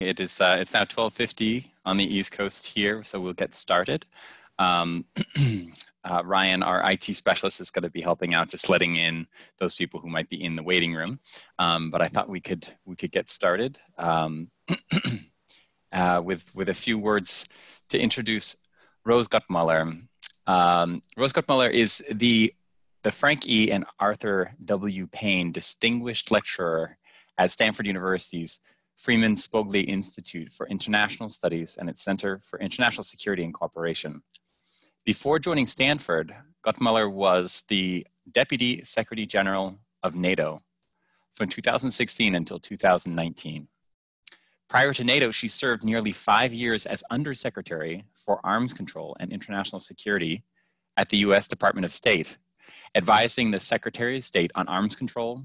It is uh, it's now 12:50 on the East Coast here, so we'll get started. Um, uh, Ryan, our IT specialist, is going to be helping out, just letting in those people who might be in the waiting room. Um, but I thought we could we could get started um, uh, with with a few words to introduce Rose Gottemoeller. Um, Rose Gottemoeller is the the Frank E. and Arthur W. Payne Distinguished Lecturer at Stanford University's Freeman Spogli Institute for International Studies and its Center for International Security and Cooperation. Before joining Stanford, Gottemoeller was the Deputy Secretary General of NATO from 2016 until 2019. Prior to NATO, she served nearly five years as Undersecretary for Arms Control and International Security at the US Department of State, advising the Secretary of State on arms control,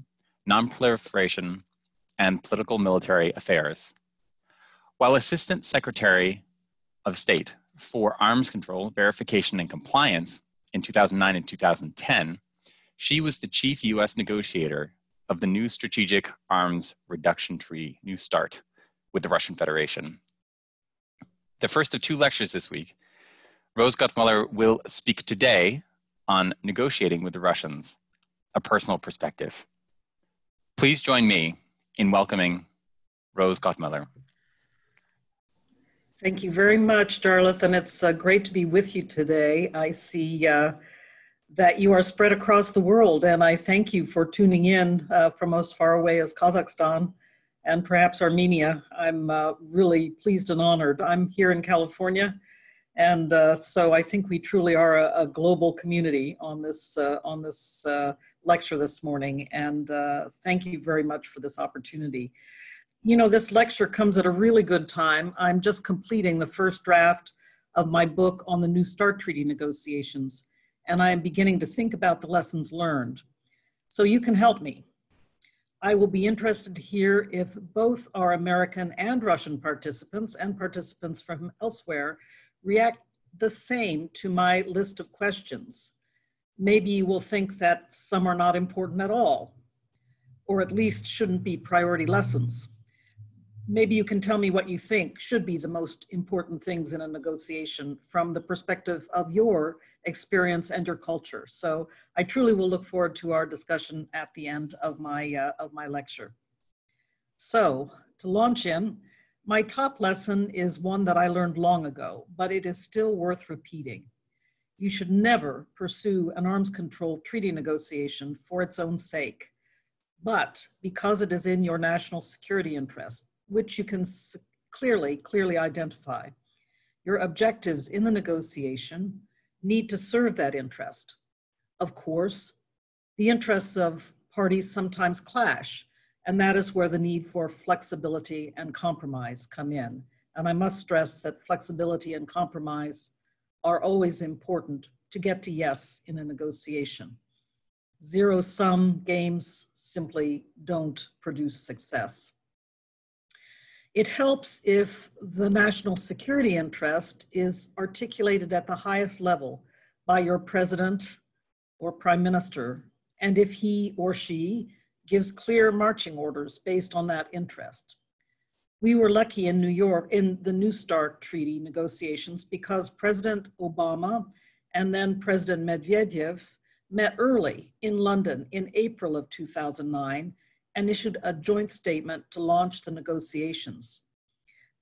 nonproliferation, and Political Military Affairs. While Assistant Secretary of State for Arms Control, Verification, and Compliance in 2009 and 2010, she was the chief US negotiator of the new Strategic Arms Reduction Treaty, New START, with the Russian Federation. The first of two lectures this week, Rose Gottemoeller will speak today on negotiating with the Russians, a personal perspective. Please join me in welcoming Rose Gottemoeller. Thank you very much, Darlith, and it's uh, great to be with you today. I see uh, that you are spread across the world, and I thank you for tuning in uh, from as far away as Kazakhstan and perhaps Armenia. I'm uh, really pleased and honored. I'm here in California, and uh, so I think we truly are a, a global community on this uh, on this lecture this morning, and uh, thank you very much for this opportunity. You know, this lecture comes at a really good time. I'm just completing the first draft of my book on the New START Treaty negotiations, and I am beginning to think about the lessons learned. So you can help me. I will be interested to hear if both our American and Russian participants and participants from elsewhere react the same to my list of questions maybe you will think that some are not important at all, or at least shouldn't be priority lessons. Maybe you can tell me what you think should be the most important things in a negotiation from the perspective of your experience and your culture. So I truly will look forward to our discussion at the end of my, uh, of my lecture. So to launch in, my top lesson is one that I learned long ago, but it is still worth repeating you should never pursue an arms control treaty negotiation for its own sake, but because it is in your national security interest, which you can clearly, clearly identify. Your objectives in the negotiation need to serve that interest. Of course, the interests of parties sometimes clash, and that is where the need for flexibility and compromise come in. And I must stress that flexibility and compromise are always important to get to yes in a negotiation. Zero sum games simply don't produce success. It helps if the national security interest is articulated at the highest level by your president or prime minister, and if he or she gives clear marching orders based on that interest we were lucky in New York in the New START treaty negotiations because President Obama and then President Medvedev met early in London in April of 2009 and issued a joint statement to launch the negotiations.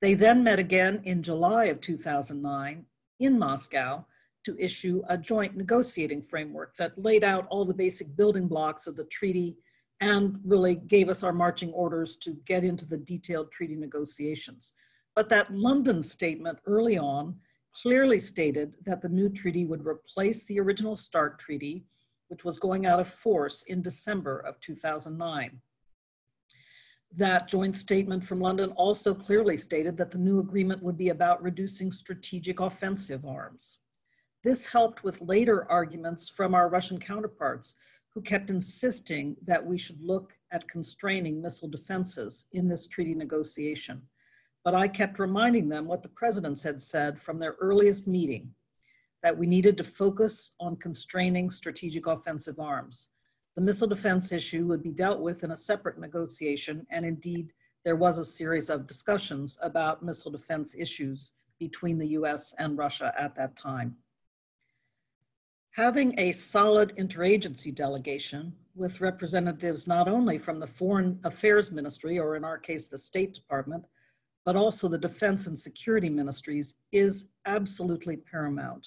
They then met again in July of 2009 in Moscow to issue a joint negotiating framework that laid out all the basic building blocks of the treaty and really gave us our marching orders to get into the detailed treaty negotiations. But that London statement early on clearly stated that the new treaty would replace the original START treaty, which was going out of force in December of 2009. That joint statement from London also clearly stated that the new agreement would be about reducing strategic offensive arms. This helped with later arguments from our Russian counterparts who kept insisting that we should look at constraining missile defenses in this treaty negotiation. But I kept reminding them what the presidents had said from their earliest meeting that we needed to focus on constraining strategic offensive arms. The missile defense issue would be dealt with in a separate negotiation, and indeed, there was a series of discussions about missile defense issues between the US and Russia at that time. Having a solid interagency delegation with representatives not only from the Foreign Affairs Ministry, or in our case, the State Department, but also the Defense and Security Ministries is absolutely paramount.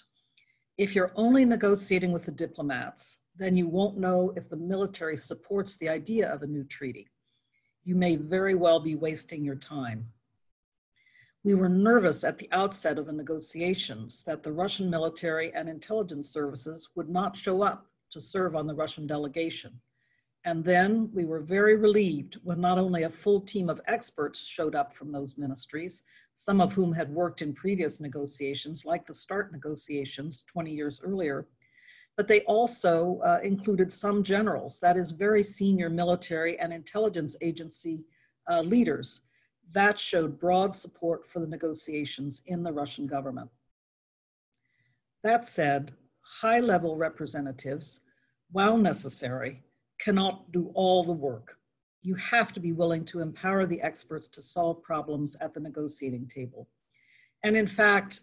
If you're only negotiating with the diplomats, then you won't know if the military supports the idea of a new treaty. You may very well be wasting your time. We were nervous at the outset of the negotiations that the Russian military and intelligence services would not show up to serve on the Russian delegation. And then we were very relieved when not only a full team of experts showed up from those ministries, some of whom had worked in previous negotiations, like the START negotiations 20 years earlier, but they also uh, included some generals, that is, very senior military and intelligence agency uh, leaders. That showed broad support for the negotiations in the Russian government. That said, high level representatives, while necessary, cannot do all the work. You have to be willing to empower the experts to solve problems at the negotiating table. And in fact,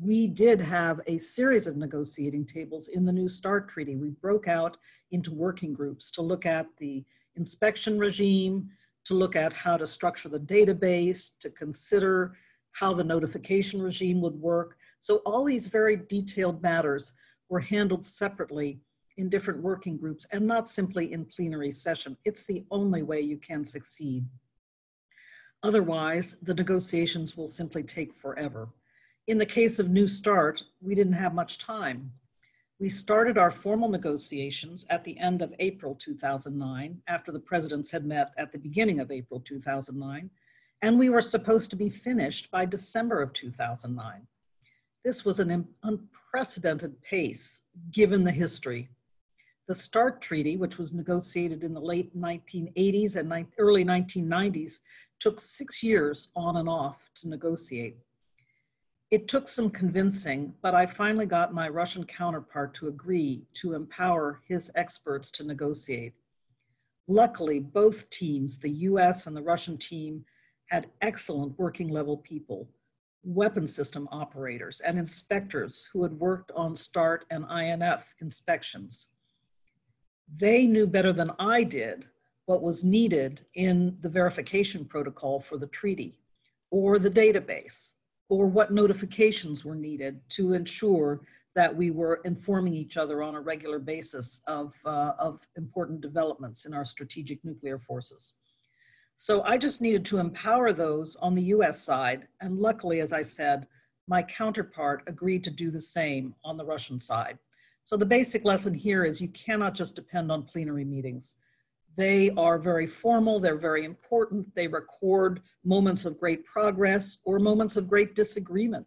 we did have a series of negotiating tables in the New START Treaty. We broke out into working groups to look at the inspection regime, to look at how to structure the database, to consider how the notification regime would work. So all these very detailed matters were handled separately in different working groups and not simply in plenary session. It's the only way you can succeed. Otherwise, the negotiations will simply take forever. In the case of New START, we didn't have much time. We started our formal negotiations at the end of April 2009, after the presidents had met at the beginning of April 2009, and we were supposed to be finished by December of 2009. This was an unprecedented pace given the history the START Treaty, which was negotiated in the late 1980s and early 1990s, took six years on and off to negotiate. It took some convincing, but I finally got my Russian counterpart to agree to empower his experts to negotiate. Luckily, both teams, the US and the Russian team, had excellent working level people, weapon system operators, and inspectors who had worked on START and INF inspections they knew better than I did what was needed in the verification protocol for the treaty or the database or what notifications were needed to ensure that we were informing each other on a regular basis of, uh, of important developments in our strategic nuclear forces. So I just needed to empower those on the US side. And luckily, as I said, my counterpart agreed to do the same on the Russian side. So the basic lesson here is you cannot just depend on plenary meetings. They are very formal, they're very important, they record moments of great progress or moments of great disagreement.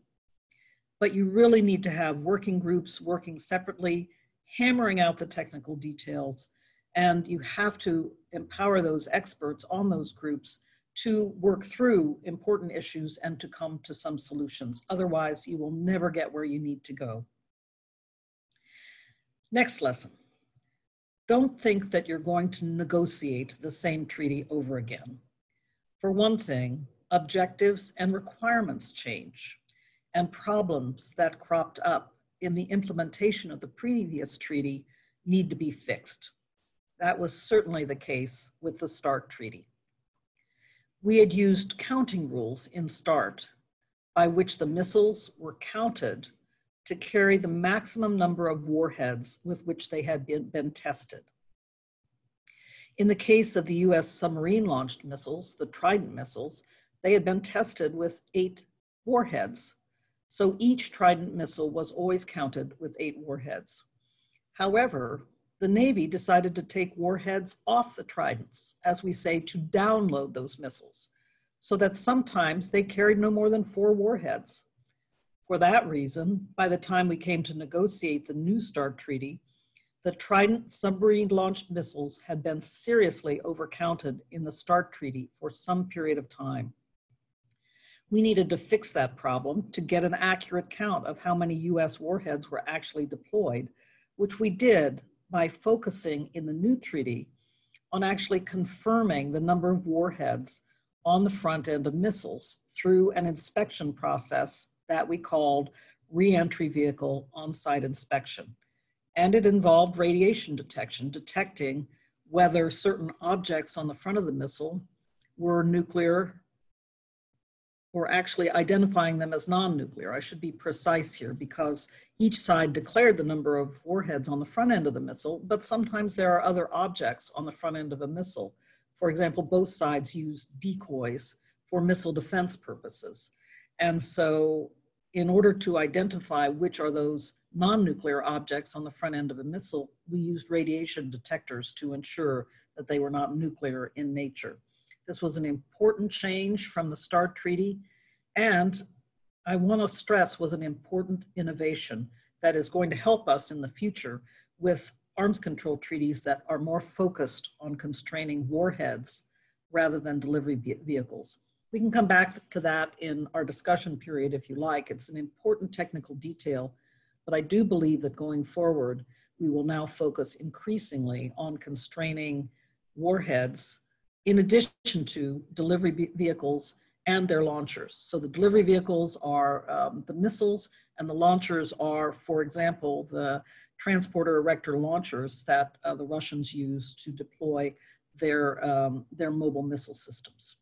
But you really need to have working groups working separately, hammering out the technical details, and you have to empower those experts on those groups to work through important issues and to come to some solutions. Otherwise, you will never get where you need to go. Next lesson. Don't think that you're going to negotiate the same treaty over again. For one thing, objectives and requirements change, and problems that cropped up in the implementation of the previous treaty need to be fixed. That was certainly the case with the START treaty. We had used counting rules in START by which the missiles were counted to carry the maximum number of warheads with which they had been, been tested. In the case of the US submarine launched missiles, the Trident missiles, they had been tested with eight warheads. So each Trident missile was always counted with eight warheads. However, the Navy decided to take warheads off the Tridents, as we say, to download those missiles, so that sometimes they carried no more than four warheads. For that reason, by the time we came to negotiate the New START treaty, the Trident submarine launched missiles had been seriously overcounted in the START treaty for some period of time. We needed to fix that problem to get an accurate count of how many US warheads were actually deployed, which we did by focusing in the new treaty on actually confirming the number of warheads on the front end of missiles through an inspection process that we called reentry vehicle on-site inspection. And it involved radiation detection, detecting whether certain objects on the front of the missile were nuclear or actually identifying them as non-nuclear. I should be precise here because each side declared the number of warheads on the front end of the missile, but sometimes there are other objects on the front end of a missile. For example, both sides use decoys for missile defense purposes. And so in order to identify which are those non-nuclear objects on the front end of a missile, we used radiation detectors to ensure that they were not nuclear in nature. This was an important change from the START Treaty, and I want to stress was an important innovation that is going to help us in the future with arms control treaties that are more focused on constraining warheads rather than delivery vehicles. We can come back to that in our discussion period if you like. It's an important technical detail, but I do believe that going forward, we will now focus increasingly on constraining warheads in addition to delivery vehicles and their launchers. So the delivery vehicles are um, the missiles and the launchers are, for example, the transporter erector launchers that uh, the Russians use to deploy their, um, their mobile missile systems.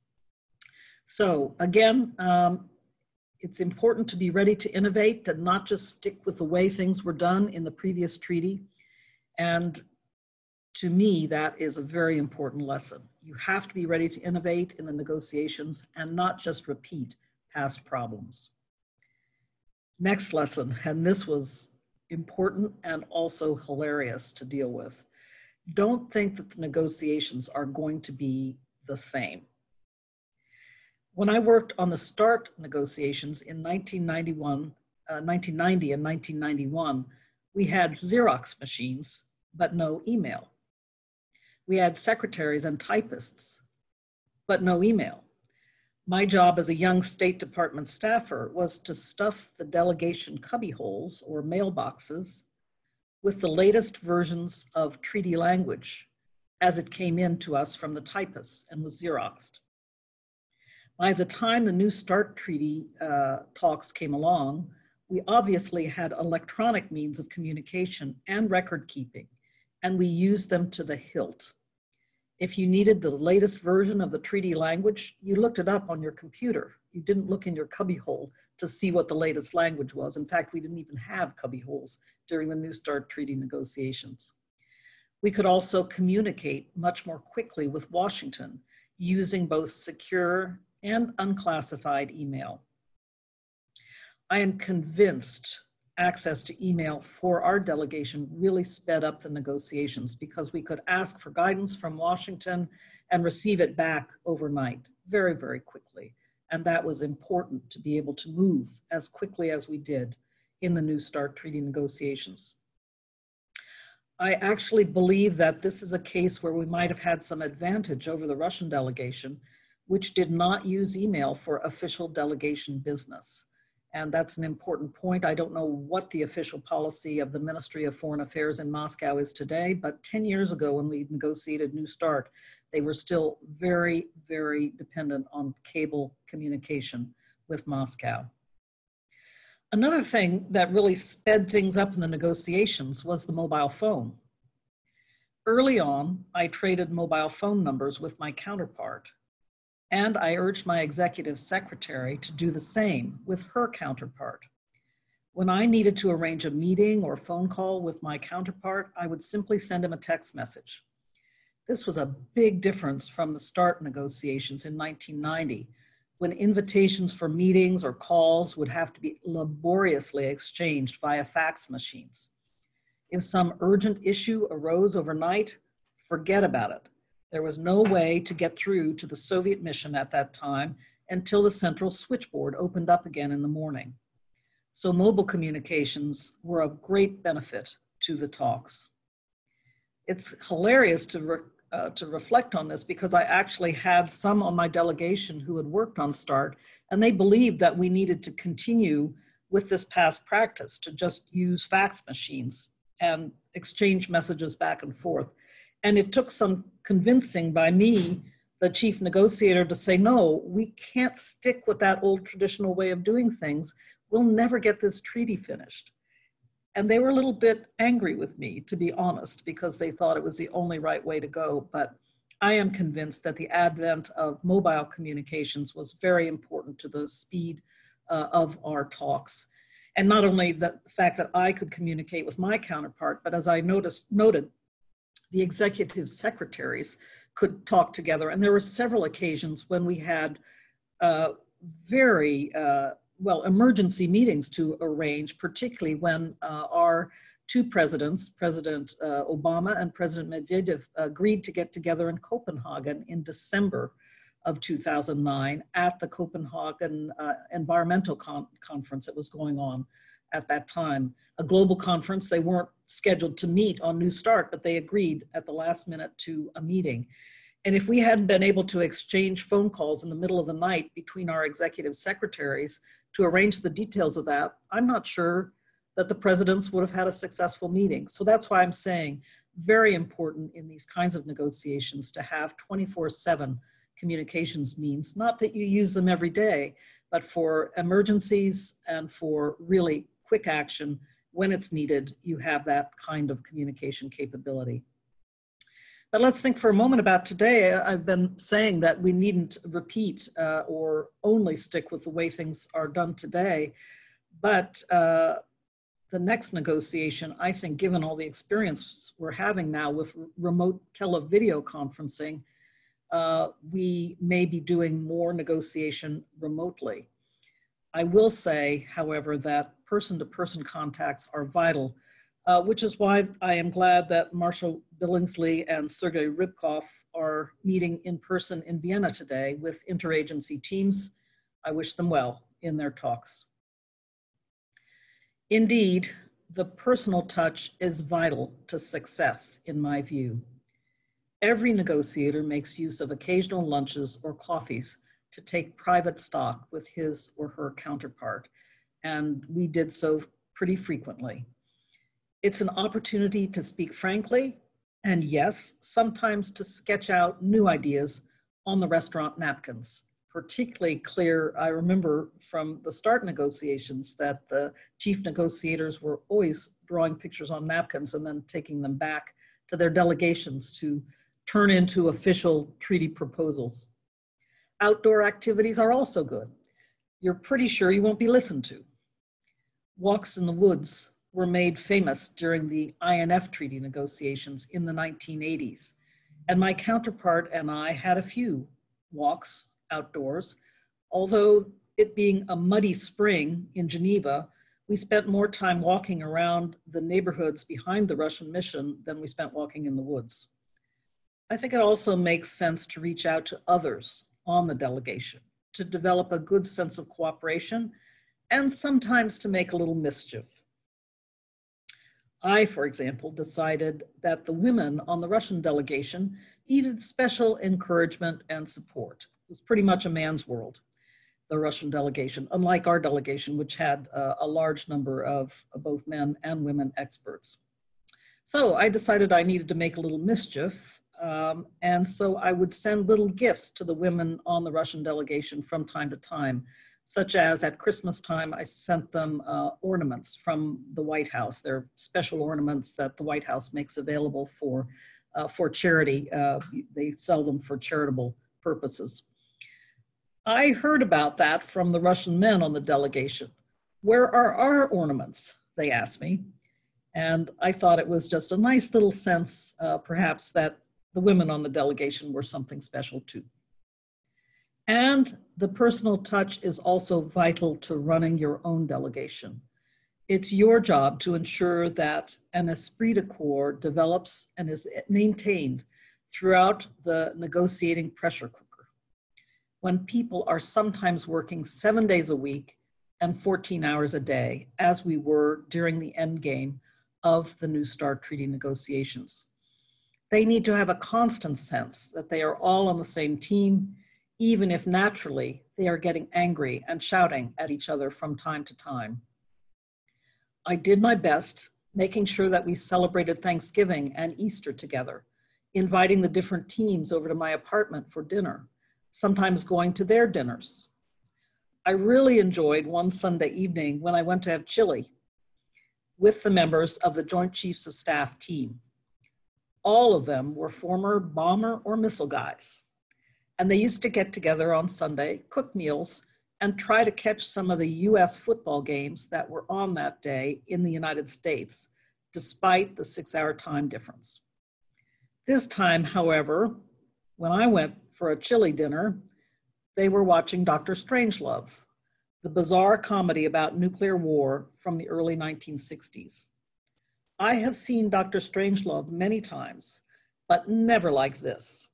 So again, um, it's important to be ready to innovate and not just stick with the way things were done in the previous treaty. And to me, that is a very important lesson. You have to be ready to innovate in the negotiations and not just repeat past problems. Next lesson, and this was important and also hilarious to deal with. Don't think that the negotiations are going to be the same. When I worked on the START negotiations in 1991, uh, 1990 and 1991, we had Xerox machines, but no email. We had secretaries and typists, but no email. My job as a young State Department staffer was to stuff the delegation cubbyholes or mailboxes with the latest versions of treaty language as it came in to us from the typists and was Xeroxed. By the time the New START treaty uh, talks came along, we obviously had electronic means of communication and record keeping and we used them to the hilt. If you needed the latest version of the treaty language, you looked it up on your computer. You didn't look in your cubbyhole to see what the latest language was. In fact, we didn't even have cubbyholes during the New START treaty negotiations. We could also communicate much more quickly with Washington using both secure and unclassified email. I am convinced access to email for our delegation really sped up the negotiations because we could ask for guidance from Washington and receive it back overnight very, very quickly. And that was important to be able to move as quickly as we did in the New START treaty negotiations. I actually believe that this is a case where we might have had some advantage over the Russian delegation, which did not use email for official delegation business. And that's an important point. I don't know what the official policy of the Ministry of Foreign Affairs in Moscow is today, but 10 years ago when we negotiated New START, they were still very, very dependent on cable communication with Moscow. Another thing that really sped things up in the negotiations was the mobile phone. Early on, I traded mobile phone numbers with my counterpart and I urged my executive secretary to do the same with her counterpart. When I needed to arrange a meeting or phone call with my counterpart, I would simply send him a text message. This was a big difference from the START negotiations in 1990, when invitations for meetings or calls would have to be laboriously exchanged via fax machines. If some urgent issue arose overnight, forget about it. There was no way to get through to the Soviet mission at that time until the central switchboard opened up again in the morning. So mobile communications were of great benefit to the talks. It's hilarious to, re, uh, to reflect on this because I actually had some on my delegation who had worked on START and they believed that we needed to continue with this past practice to just use fax machines and exchange messages back and forth. And it took some convincing by me the chief negotiator to say, no, we can't stick with that old traditional way of doing things. We'll never get this treaty finished. And they were a little bit angry with me, to be honest, because they thought it was the only right way to go. But I am convinced that the advent of mobile communications was very important to the speed uh, of our talks. And not only the fact that I could communicate with my counterpart, but as I noticed, noted, the executive secretaries could talk together. And there were several occasions when we had uh, very, uh, well, emergency meetings to arrange, particularly when uh, our two presidents, President uh, Obama and President Medvedev, agreed to get together in Copenhagen in December of 2009 at the Copenhagen uh, Environmental Con Conference that was going on at that time. A global conference, they weren't scheduled to meet on New Start, but they agreed at the last minute to a meeting. And if we hadn't been able to exchange phone calls in the middle of the night between our executive secretaries to arrange the details of that, I'm not sure that the presidents would have had a successful meeting. So that's why I'm saying very important in these kinds of negotiations to have 24 7 communications means, not that you use them every day, but for emergencies and for really quick action when it's needed, you have that kind of communication capability. But let's think for a moment about today. I've been saying that we needn't repeat uh, or only stick with the way things are done today. But uh, the next negotiation, I think, given all the experience we're having now with remote televideo conferencing, uh, we may be doing more negotiation remotely. I will say, however, that person-to-person contacts are vital, uh, which is why I am glad that Marshall Billingslea and Sergei Ryabkov are meeting in person in Vienna today with interagency teams. I wish them well in their talks. Indeed, the personal touch is vital to success, in my view. Every negotiator makes use of occasional lunches or coffees to take private stock with his or her counterpart and we did so pretty frequently. It's an opportunity to speak frankly, and yes, sometimes to sketch out new ideas on the restaurant napkins. Particularly clear, I remember from the START negotiations that the chief negotiators were always drawing pictures on napkins and then taking them back to their delegations to turn into official treaty proposals. Outdoor activities are also good. You're pretty sure you won't be listened to walks in the woods were made famous during the INF treaty negotiations in the 1980s. And my counterpart and I had a few walks outdoors. Although it being a muddy spring in Geneva, we spent more time walking around the neighborhoods behind the Russian mission than we spent walking in the woods. I think it also makes sense to reach out to others on the delegation to develop a good sense of cooperation and sometimes to make a little mischief. I, for example, decided that the women on the Russian delegation needed special encouragement and support. It was pretty much a man's world, the Russian delegation, unlike our delegation, which had uh, a large number of uh, both men and women experts. So I decided I needed to make a little mischief, um, and so I would send little gifts to the women on the Russian delegation from time to time such as at Christmas time, I sent them uh, ornaments from the White House. They're special ornaments that the White House makes available for, uh, for charity. Uh, they sell them for charitable purposes. I heard about that from the Russian men on the delegation. Where are our ornaments? They asked me. And I thought it was just a nice little sense, uh, perhaps, that the women on the delegation were something special too. And the personal touch is also vital to running your own delegation. It's your job to ensure that an esprit de corps develops and is maintained throughout the negotiating pressure cooker. When people are sometimes working seven days a week and 14 hours a day, as we were during the end game of the New START treaty negotiations. They need to have a constant sense that they are all on the same team even if naturally they are getting angry and shouting at each other from time to time. I did my best, making sure that we celebrated Thanksgiving and Easter together inviting the different teams over to my apartment for dinner, sometimes going to their dinners. I really enjoyed one Sunday evening when I went to have chili with the members of the Joint Chiefs of Staff team. All of them were former bomber or missile guys. And they used to get together on Sunday, cook meals, and try to catch some of the US football games that were on that day in the United States, despite the six hour time difference. This time, however, when I went for a chili dinner, they were watching Dr. Strangelove, the bizarre comedy about nuclear war from the early 1960s. I have seen Dr. Strangelove many times, but never like this.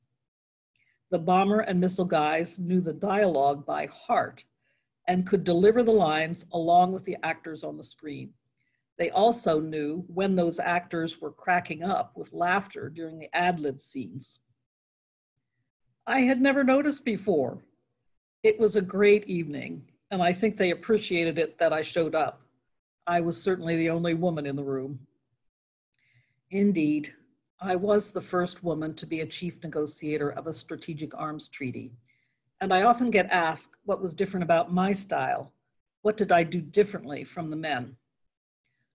The bomber and missile guys knew the dialogue by heart and could deliver the lines along with the actors on the screen. They also knew when those actors were cracking up with laughter during the ad lib scenes. I had never noticed before. It was a great evening, and I think they appreciated it that I showed up. I was certainly the only woman in the room. Indeed, I was the first woman to be a chief negotiator of a strategic arms treaty. And I often get asked what was different about my style. What did I do differently from the men?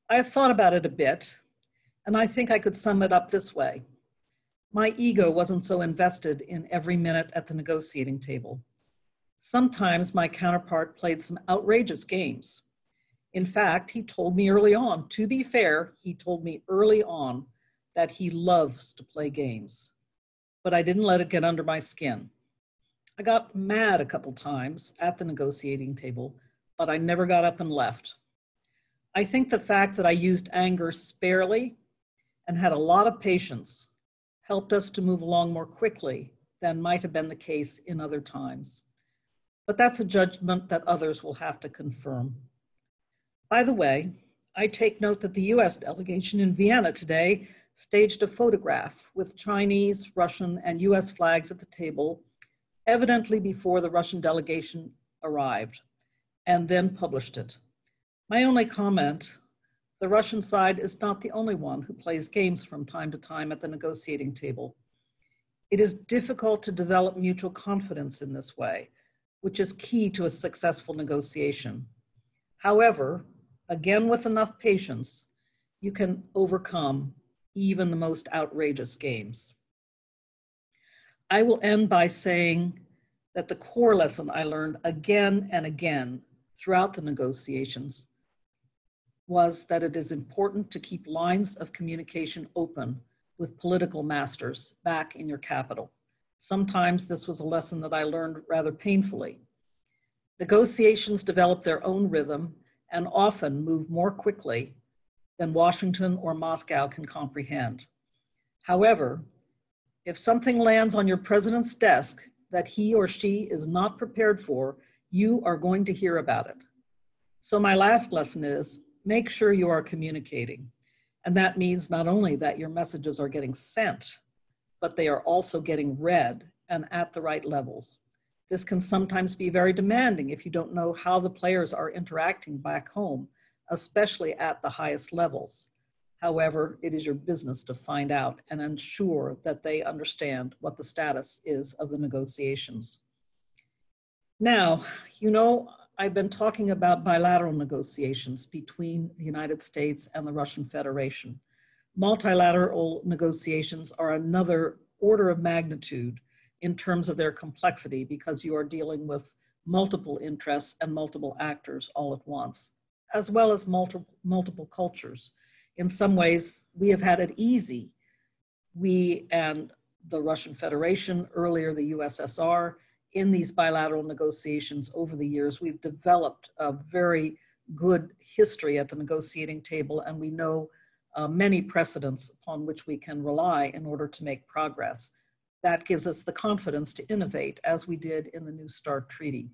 I have thought about it a bit, and I think I could sum it up this way. My ego wasn't so invested in every minute at the negotiating table. Sometimes my counterpart played some outrageous games. In fact, he told me early on, to be fair, he told me early on that he loves to play games. But I didn't let it get under my skin. I got mad a couple times at the negotiating table, but I never got up and left. I think the fact that I used anger sparely and had a lot of patience helped us to move along more quickly than might have been the case in other times but that's a judgment that others will have to confirm. By the way, I take note that the US delegation in Vienna today staged a photograph with Chinese, Russian, and US flags at the table, evidently before the Russian delegation arrived, and then published it. My only comment the Russian side is not the only one who plays games from time to time at the negotiating table. It is difficult to develop mutual confidence in this way which is key to a successful negotiation. However, again, with enough patience, you can overcome even the most outrageous games. I will end by saying that the core lesson I learned again and again throughout the negotiations was that it is important to keep lines of communication open with political masters back in your capital. Sometimes this was a lesson that I learned rather painfully. Negotiations develop their own rhythm and often move more quickly than Washington or Moscow can comprehend. However, if something lands on your president's desk that he or she is not prepared for, you are going to hear about it. So, my last lesson is make sure you are communicating. And that means not only that your messages are getting sent, but they are also getting read and at the right levels. This can sometimes be very demanding if you don't know how the players are interacting back home, especially at the highest levels. However, it is your business to find out and ensure that they understand what the status is of the negotiations. Now, you know, I've been talking about bilateral negotiations between the United States and the Russian Federation. Multilateral negotiations are another order of magnitude in terms of their complexity because you are dealing with multiple interests and multiple actors all at once, as well as multiple, multiple cultures. In some ways, we have had it easy. We and the Russian Federation, earlier the USSR, in these bilateral negotiations over the years, we've developed a very good history at the negotiating table, and we know uh, many precedents upon which we can rely in order to make progress. That gives us the confidence to innovate as we did in the New START Treaty.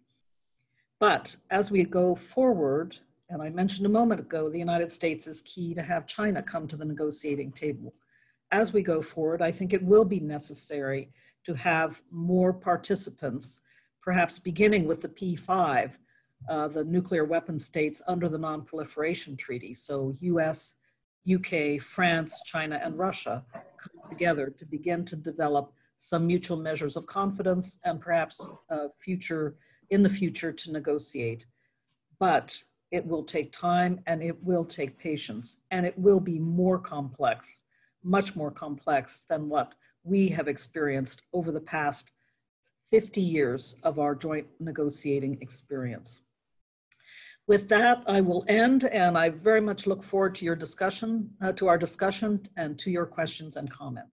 But as we go forward, and I mentioned a moment ago, the United States is key to have China come to the negotiating table. As we go forward, I think it will be necessary to have more participants, perhaps beginning with the P5, uh, the nuclear weapon states under the Non-Proliferation Treaty. So US, UK, France, China, and Russia come together to begin to develop some mutual measures of confidence and perhaps uh, future in the future to negotiate. But it will take time and it will take patience and it will be more complex, much more complex than what we have experienced over the past 50 years of our joint negotiating experience. With that, I will end, and I very much look forward to your discussion, uh, to our discussion, and to your questions and comments.